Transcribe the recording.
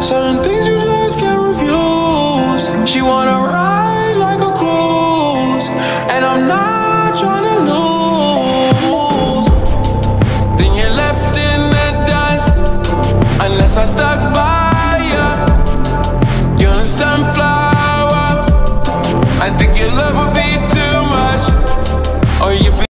Certain things you just can't refuse. She wanna ride like a cruise And I'm not trying to lose. Then you're left in the dust Unless I stuck by ya. You're a sunflower. I think your love would be too